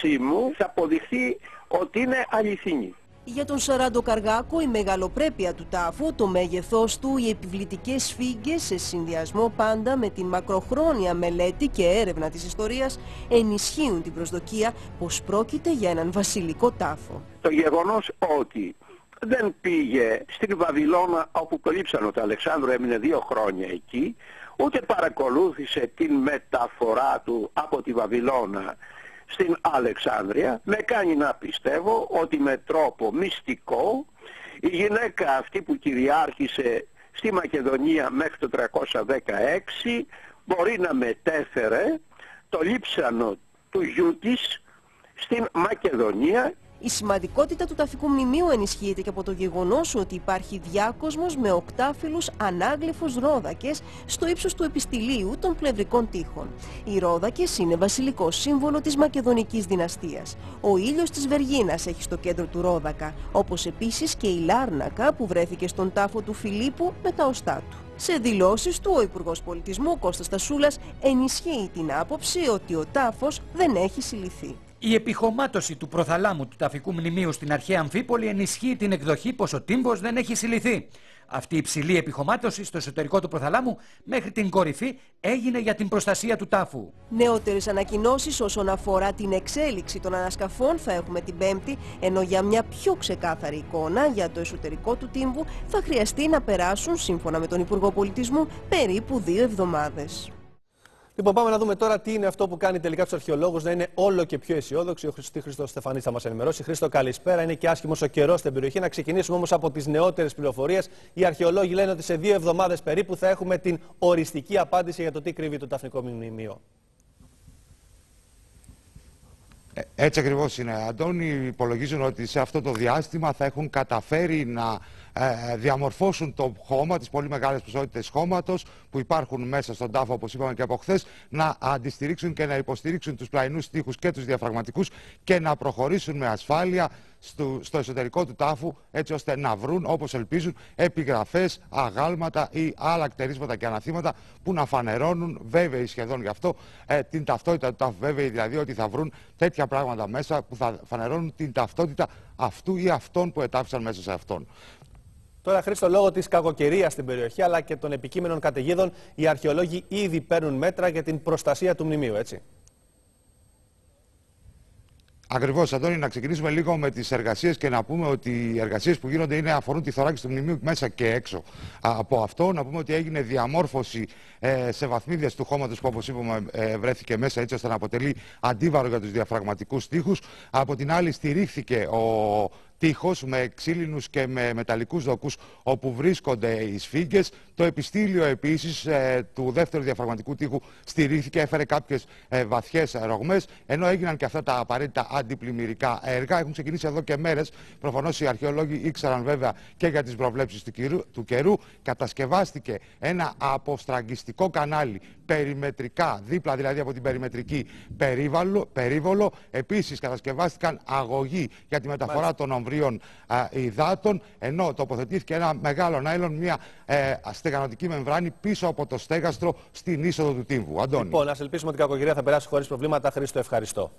άποψή μου θα αποδειχθεί ότι είναι αληθινή. Για τον Σαράντο Καργάκο η μεγαλοπρέπεια του τάφου, το μέγεθός του, οι επιβλητικές σφίγγες σε συνδυασμό πάντα με την μακροχρόνια μελέτη και έρευνα της ιστορίας ενισχύουν την προσδοκία πως πρόκειται για έναν βασιλικό τάφο. Το γεγονός ότι δεν πήγε στην Βαβυλώνα όπου κολύψαν ο Αλεξάνδρου έμεινε δύο χρόνια εκεί ούτε παρακολούθησε την μεταφορά του από τη Βαβυλώνα στην Αλεξάνδρεια με κάνει να πιστεύω ότι με τρόπο μυστικό η γυναίκα αυτή που κυριάρχησε στη Μακεδονία μέχρι το 316 μπορεί να μετέφερε το λείψανο του γιού της στην Μακεδονία η σημαντικότητα του ταφικού μνημείου ενισχύεται και από το γεγονός ότι υπάρχει διάκοσμος με οκτάφυλλους ανάγλυφους ρόδακες στο ύψος του επιστηλίου των πλευρικών τείχων. Οι ρόδακες είναι βασιλικό σύμβολο της Μακεδονικής δυναστείας. Ο ήλιος της Βεργίνας έχει στο κέντρο του ρόδακα, όπως επίσης και η Λάρνακα που βρέθηκε στον τάφο του Φιλίππου με τα οστά του. Σε δηλώσεις του, ο Υπουργός Πολιτισμού Κώστας Τασούλας ενισχύει την άποψη ότι ο τάφος δεν έχει συλληφθεί. Η επιχωμάτωση του προθαλάμου του ταφικού μνημείου στην αρχαία Αμφίπολη ενισχύει την εκδοχή πως ο τύμβος δεν έχει συλληθεί. Αυτή η υψηλή επιχωμάτωση στο εσωτερικό του προθαλάμου μέχρι την κορυφή έγινε για την προστασία του τάφου. Νεότερες ανακοινώσεις όσον αφορά την εξέλιξη των ανασκαφών θα έχουμε την Πέμπτη, ενώ για μια πιο ξεκάθαρη εικόνα για το εσωτερικό του τύμβου θα χρειαστεί να περάσουν, σύμφωνα με τον Υπουργό Πολιτισμού, περίπου δύο εβδομάδες. Λοιπόν, πάμε να δούμε τώρα τι είναι αυτό που κάνει τελικά τους αρχαιολόγους να είναι όλο και πιο αισιόδοξοι. Ο Χρυστή Χρήστο Στεφανής θα μας ενημερώσει. Χρήστο, καλησπέρα. Είναι και άσχημος ο καιρός στην περιοχή. Να ξεκινήσουμε όμως από τις νεότερες πληροφορίες. Οι αρχαιολόγοι λένε ότι σε δύο εβδομάδες περίπου θα έχουμε την οριστική απάντηση για το τι κρύβει το ταφνικό μνημείο. Ε, έτσι ακριβώς είναι. Αντώνη, υπολογίζουν ότι σε αυτό το διάστημα θα έχουν καταφέρει να ε, διαμορφώσουν το χώμα, τις πολύ μεγάλες ποσότητες χώματος που υπάρχουν μέσα στον τάφο, όπως είπαμε και από χθες, να αντιστηρίξουν και να υποστηρίξουν τους πλαϊνούς τείχου και τους διαφραγματικούς και να προχωρήσουν με ασφάλεια στο, στο εσωτερικό του τάφου, έτσι ώστε να βρουν, όπως ελπίζουν, επιγραφές, αγάλματα ή άλλα κτερίσματα και αναθήματα που να φανερώνουν, βέβαιοι σχεδόν γι' αυτό, ε, την ταυτότητα του τάφου. Βέβαιοι δηλαδή ότι θα βρουν τέτοια πράγματα μέσα που θα φανερώνουν την ταυτότητα αυτού ή αυτών που ετάφησαν μέσα σε αυτόν. Τώρα, Χρήστο, λόγω της κακοκαιρίας στην περιοχή αλλά και των επικείμενων καταιγίδων, οι αρχαιολόγοι ήδη παίρνουν μέτρα για την προστασία του μνημείου, έτσι. Ακριβώς, Αντώνη, να ξεκινήσουμε λίγο με τις εργασίες και να πούμε ότι οι εργασίες που γίνονται είναι, αφορούν τη θωράκιση του μνημείου μέσα και έξω. Από αυτό, να πούμε ότι έγινε διαμόρφωση ε, σε βαθμίδια του χώματος που, όπως είπαμε, ε, βρέθηκε μέσα έτσι ώστε να αποτελεί αντίβαρο για τους διαφραγματικούς τείχου. Από την άλλη, στηρίχθηκε ο τείχος με ξύλινους και με μεταλλικούς δοκούς όπου βρίσκονται οι σφίγγες. Το επιστήλιο επίσης ε, του δεύτερου διαφραγματικού τείχου στηρίχθηκε, έφερε κάποιες ε, βαθιές ρογμές, ενώ έγιναν και αυτά τα απαραίτητα αντιπλημμυρικά έργα. Έχουν ξεκινήσει εδώ και μέρες. Προφανώς οι αρχαιολόγοι ήξεραν βέβαια και για τις προβλέψεις του, καιρού, του καιρού. Κατασκευάστηκε ένα αποστραγγιστικό κανάλι περιμετρικά, δίπλα δηλαδή από την περιμετρική περίβολο. περίβολο. Επίσης κατασκευάστηκαν αγωγοί για τη μεταφορά των ομβρίων α, υδάτων, ενώ τοποθετήθηκε ένα μεγάλο νάιλον, μια ε, στεγανοτική μεμβράνη πίσω από το στέγαστρο στην είσοδο του τύμβου. Αντώνη. Λοιπόν, ας ελπίσουμε ότι η κακοκαιρία θα περάσει χωρίς προβλήματα. Χρήστο, ευχαριστώ.